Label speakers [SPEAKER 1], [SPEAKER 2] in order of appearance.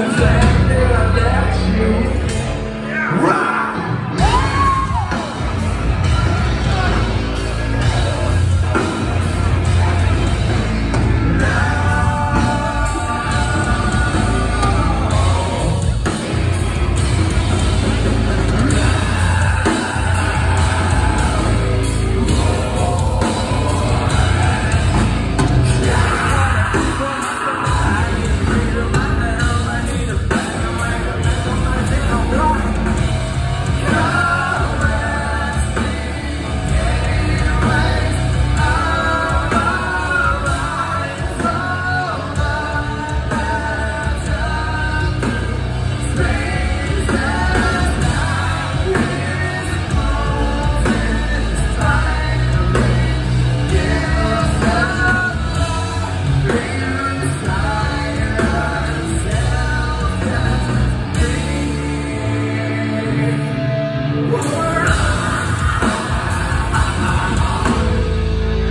[SPEAKER 1] the flame.